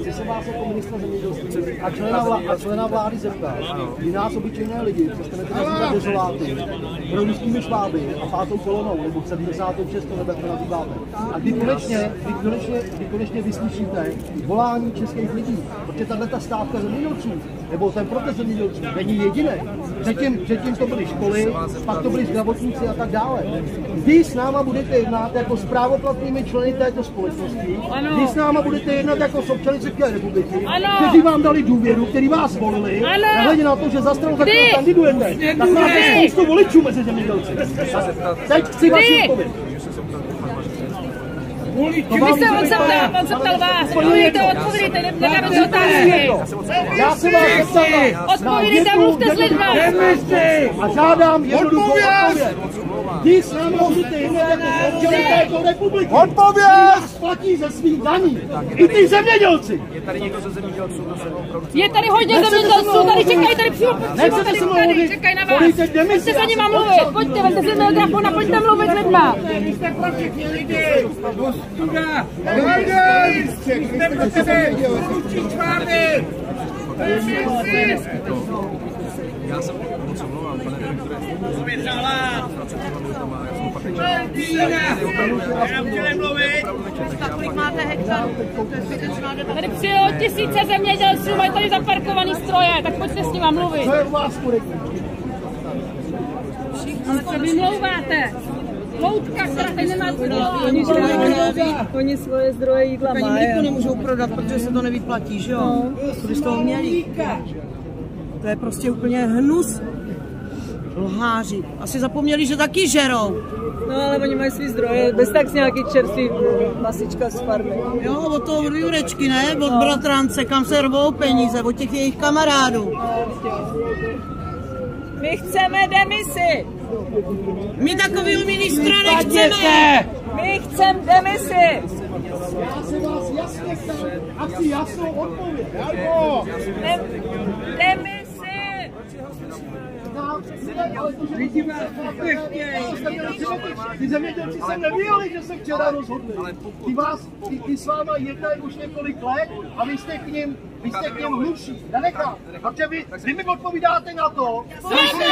Chci se vás jako ministra zemědělství a člena, vlá- a člena vlády zeptat. Vy nás obyčejné lidi přestanete nazývat dezoláty, proruskými šváby a pátou kolonou, nebo 76 to neberte nazýváte. A kdy konečně, kdy konečně, kdy konečně vyslyšíte volání českých lidí, protože tahle ta stávka zemědělců, nebo ten protest zemědělců, není jediný. Předtím, předtím to byly školy, pak to byli zdravotníci a tak dále. Vy s náma budete jednat jako s právoplatnými členy této společnosti, Ano. vy s náma budete jednat jako s občany České republiky, Ano. kteří vám dali důvěru, kteří vás volili, nehledě na to, že za stranu, za kterou kandidujete, tak máte spoustu voličů mezi zemědělci. Teď chci vaši Vy. odpověď. Vy se on zeptal, on zeptal vás. Odpovídejte, odpovídejte, ne- nekladete otázky. Já se vás zeptal jednu- mluvte s lidma. A žádám jednoduchou odpověď. Vy s námi jednat jako s občany této republiky. Odpověď! Platí ze svých daní. I ty zemědělci. Je tady hodně zemědělců, tady čekají, tady přímo, přímo Nechcete tady, se mnou tady, mluvit? čekají na vás. Pojďte za nima mluvit, pojďte, vemte si mikrofon a pojďte mluvit s lidma. Já jsem moc omlouvám, pane direktore. Tady přijelo tisíce zemědělců, mají tady zaparkovaný stroje, tak pojďte s nima mluvit. To je u vás korektní. Ale co vymlouváte? Loutka, která tady nemá Oni, svoje, oni svoje zdroje jídla Ani mají. mlíko nemůžou prodat, protože se to nevyplatí, že jo? To by z toho měli. To je prostě úplně hnus. Lháři. Asi zapomněli, že taky žerou. No ale oni mají svý zdroje, bez tak nějaký čerstvý masička z farmy. Jo, od toho Jurečky, ne? Od bratrance, kam se rvou peníze, od těch jejich kamarádů. My chceme demisi! My takového ministra nechceme! My chceme demisi! Já se vás jasně ptám a chci jasnou odpověď. Dem, demisi! Ty zemědělci se nevěděli, že se včera rozhodli. Ty, vás, ty, ty s váma jednají už několik let a vy jste k ním, vy jste k ním hluší. Nenechám. Protože vy, vy mi odpovídáte na to, Slyšíte?